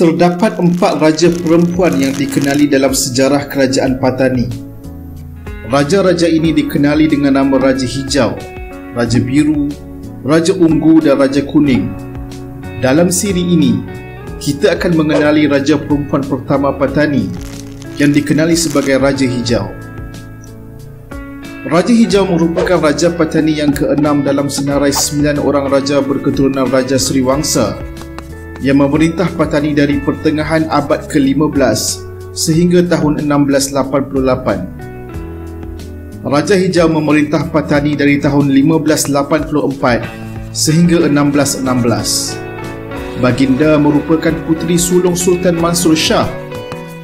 Terdapat empat raja perempuan yang dikenali dalam sejarah kerajaan Patani. Raja-raja ini dikenali dengan nama Raja Hijau, Raja Biru, Raja Ungu dan Raja Kuning. Dalam siri ini, kita akan mengenali raja perempuan pertama Patani yang dikenali sebagai Raja Hijau. Raja Hijau merupakan Raja Patani yang keenam dalam senarai sembilan orang raja berketurunan Raja Sriwangsa yang memerintah Patani dari pertengahan abad ke-15 sehingga tahun 1688. Raja Hijau memerintah Patani dari tahun 1584 sehingga 1616. Baginda merupakan puteri sulung Sultan Mansur Shah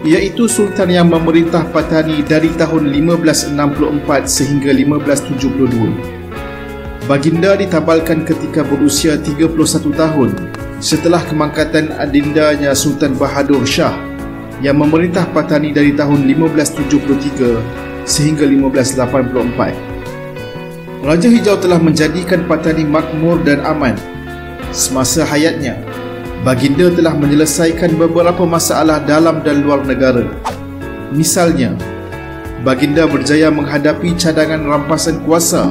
iaitu Sultan yang memerintah Patani dari tahun 1564 sehingga 1572. Baginda ditabalkan ketika berusia 31 tahun setelah kemangkatan adindanya Sultan Bahadur Shah yang memerintah Patani dari tahun 1573 sehingga 1584. Raja Hijau telah menjadikan Patani makmur dan aman. Semasa hayatnya, Baginda telah menyelesaikan beberapa masalah dalam dan luar negara. Misalnya, Baginda berjaya menghadapi cadangan rampasan kuasa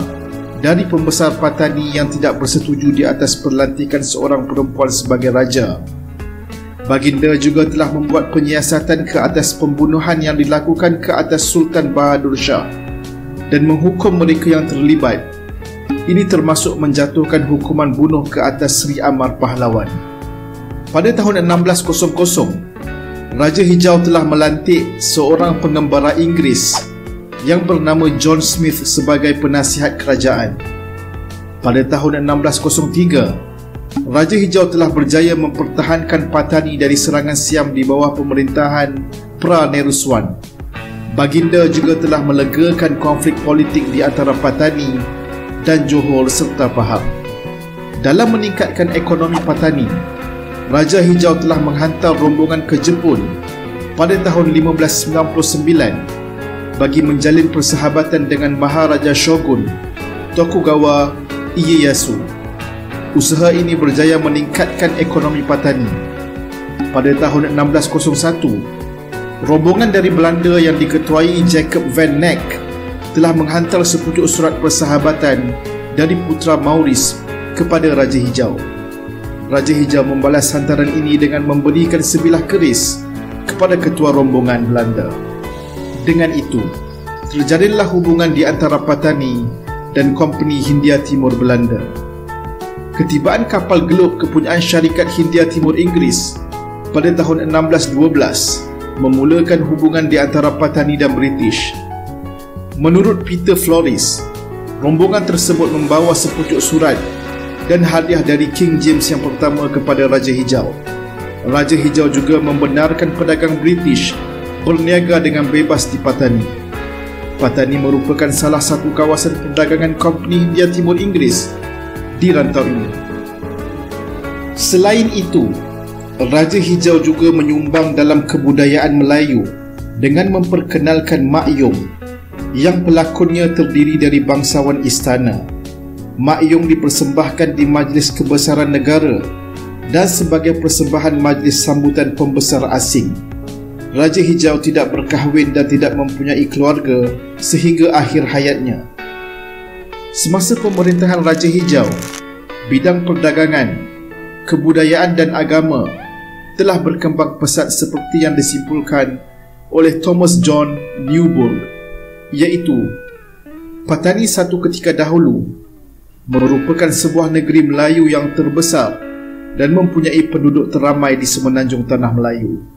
dari pembesar Patani yang tidak bersetuju di atas perlantikan seorang perempuan sebagai raja. Baginda juga telah membuat penyiasatan ke atas pembunuhan yang dilakukan ke atas Sultan Bahadur Shah dan menghukum mereka yang terlibat. Ini termasuk menjatuhkan hukuman bunuh ke atas Sri Amar Pahlawan. Pada tahun 1600, Raja Hijau telah melantik seorang pengembara Inggeris yang bernama John Smith sebagai penasihat kerajaan. Pada tahun 1603, Raja Hijau telah berjaya mempertahankan Patani dari serangan Siam di bawah pemerintahan Pra Neruswan. Baginda juga telah melegakan konflik politik di antara Patani dan Johor serta Pahang. Dalam meningkatkan ekonomi Patani, Raja Hijau telah menghantar rombongan ke Jepun pada tahun 1599 bagi menjalin persahabatan dengan Maharaja Shogun Tokugawa Ieyasu. Usaha ini berjaya meningkatkan ekonomi Patani. Pada tahun 1601, rombongan dari Belanda yang diketuai Jacob van Neck telah menghantar sepucuk surat persahabatan dari putra Maurice kepada Raja Hijau. Raja Hijau membalas hantaran ini dengan memberikan sebilah keris kepada ketua rombongan Belanda. Dengan itu, terjadilah hubungan di antara Patani dan Kompeni Hindia Timur Belanda. Ketibaan kapal Globe kepunyaan syarikat Hindia Timur Inggeris pada tahun 1612 memulakan hubungan di antara Patani dan British. Menurut Peter Flores, rombongan tersebut membawa sepucuk surat dan hadiah dari King James yang pertama kepada Raja Hijau. Raja Hijau juga membenarkan pedagang British berniaga dengan bebas di Patani. Patani merupakan salah satu kawasan perdagangan Kompeni India Timur Inggeris di rantau ini. Selain itu, Raja Hijau juga menyumbang dalam kebudayaan Melayu dengan memperkenalkan Mak Yong yang pelakonnya terdiri dari bangsawan istana. Mak Yong dipersembahkan di Majlis Kebesaran Negara dan sebagai persembahan majlis sambutan pembesar asing. Raja Hijau tidak berkahwin dan tidak mempunyai keluarga sehingga akhir hayatnya. Semasa pemerintahan Raja Hijau, bidang perdagangan, kebudayaan dan agama telah berkembang pesat seperti yang disimpulkan oleh Thomas John Newbold iaitu Patani satu ketika dahulu merupakan sebuah negeri Melayu yang terbesar dan mempunyai penduduk teramai di semenanjung tanah Melayu.